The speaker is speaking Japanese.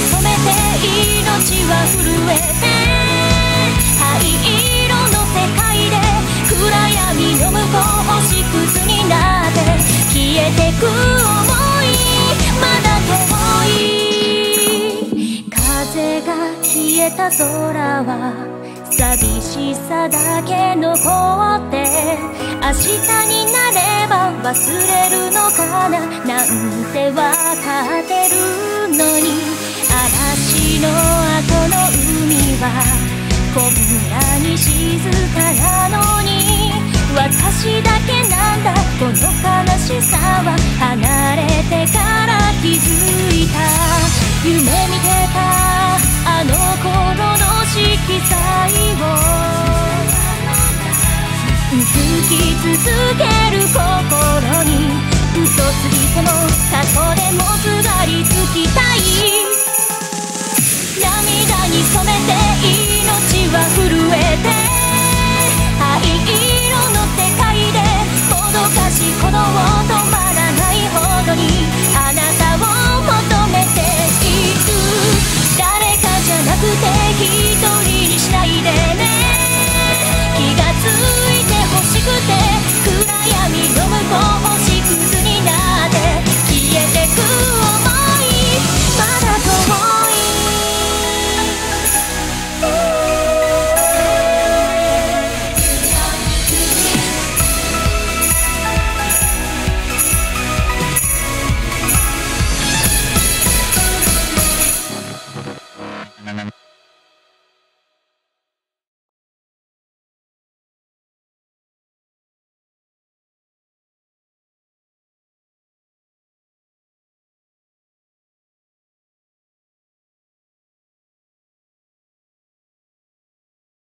染めて命は震えて灰色の世界で暗闇の向こう星屑になって消えてく想いまだ遠い風が消えた空は寂しさだけ残って明日になれば忘れるななんてわかってるのに嵐の後の海はこんなに静かなのに私だ。けなんだこの悲しさは離れてから気づいた夢見てたあの頃の色彩を続き続けて